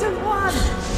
Titan One!